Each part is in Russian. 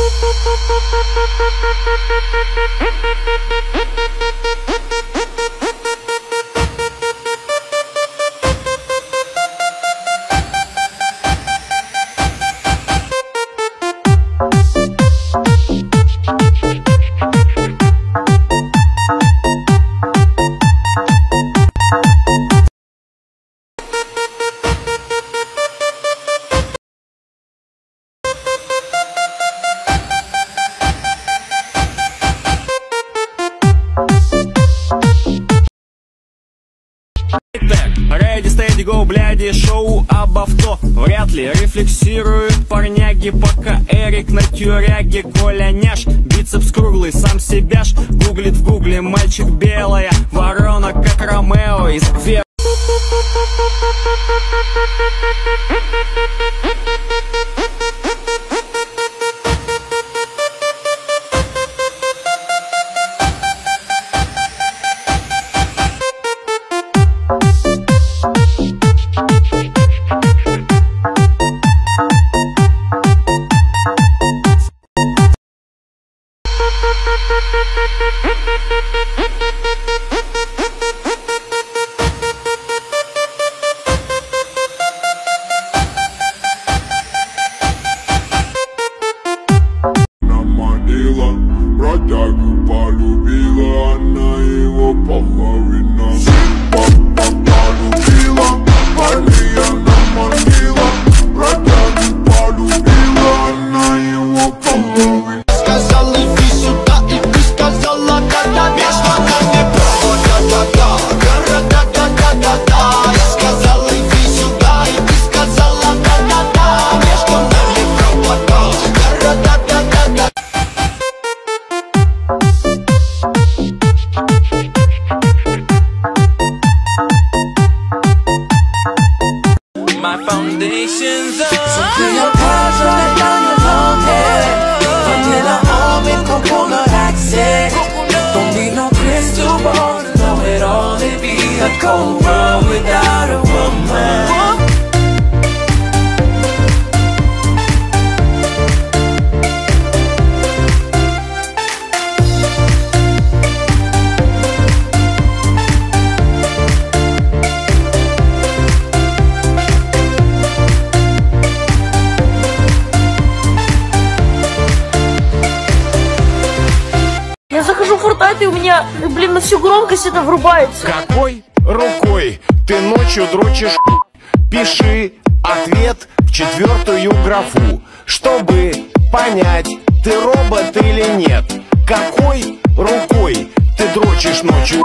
Thank you. Ready, steady, go, бляди, шоу об авто. Вряд ли рефлексируют парняги Пока Эрик на тюряге. Коля няш, бицепс круглый, сам себя ж Гуглит в гугле, мальчик белая Ворона, как Ромео из Вер Я захожу в Fortnite, и у меня, блин, на всю громкость это врубается. Какой рукой ты ночью дрочишь. Пиши ответ в четвертую графу Чтобы понять, ты робот или нет. Какой рукой ты дрочишь ночью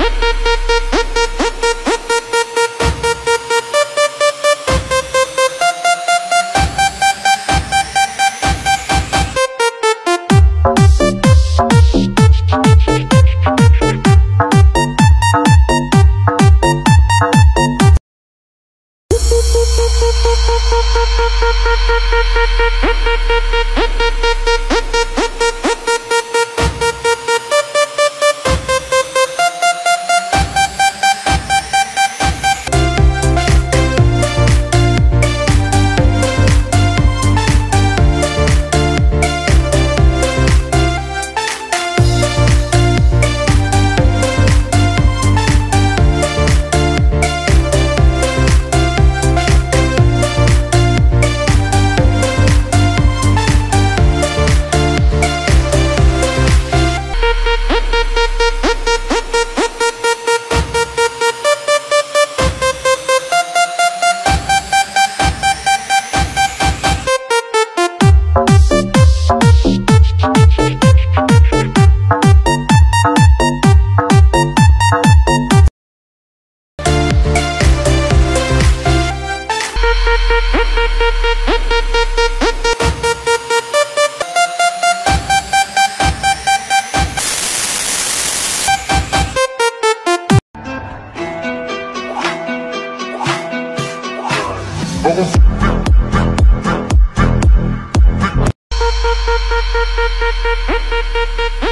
Thank you.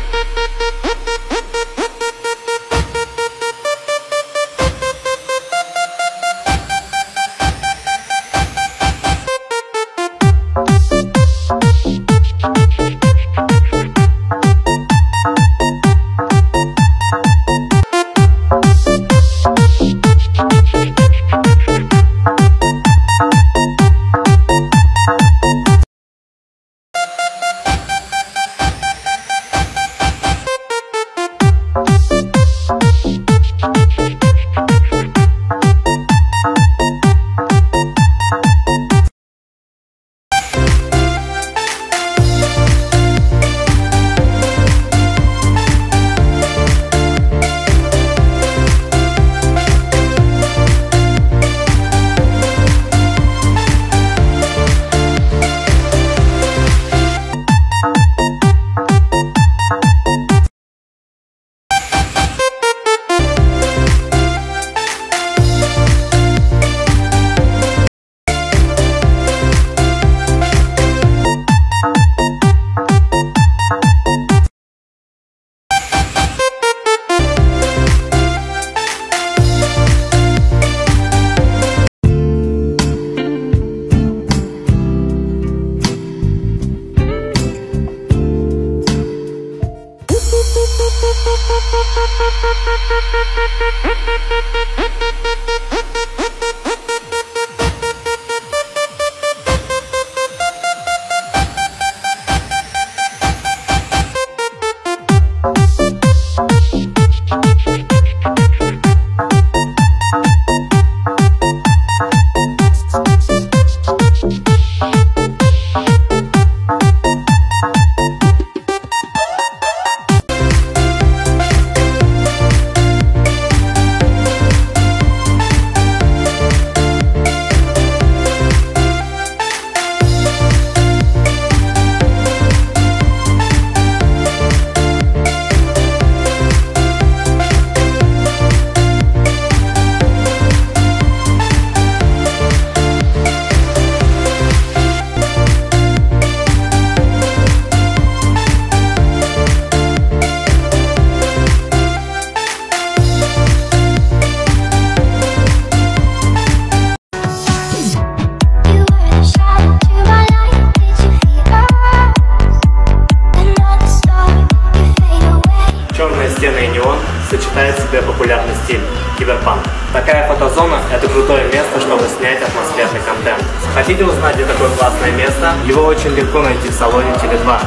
Атмосферный контент. Хотите узнать, где такое классное место? Его очень легко найти в салоне Теле2.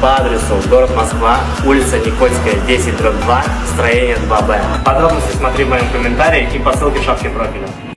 По адресу город Москва, улица Никольская, 10, 2, строение 2Б. Подробности смотри в моем комментарии и по ссылке в шапке профиля.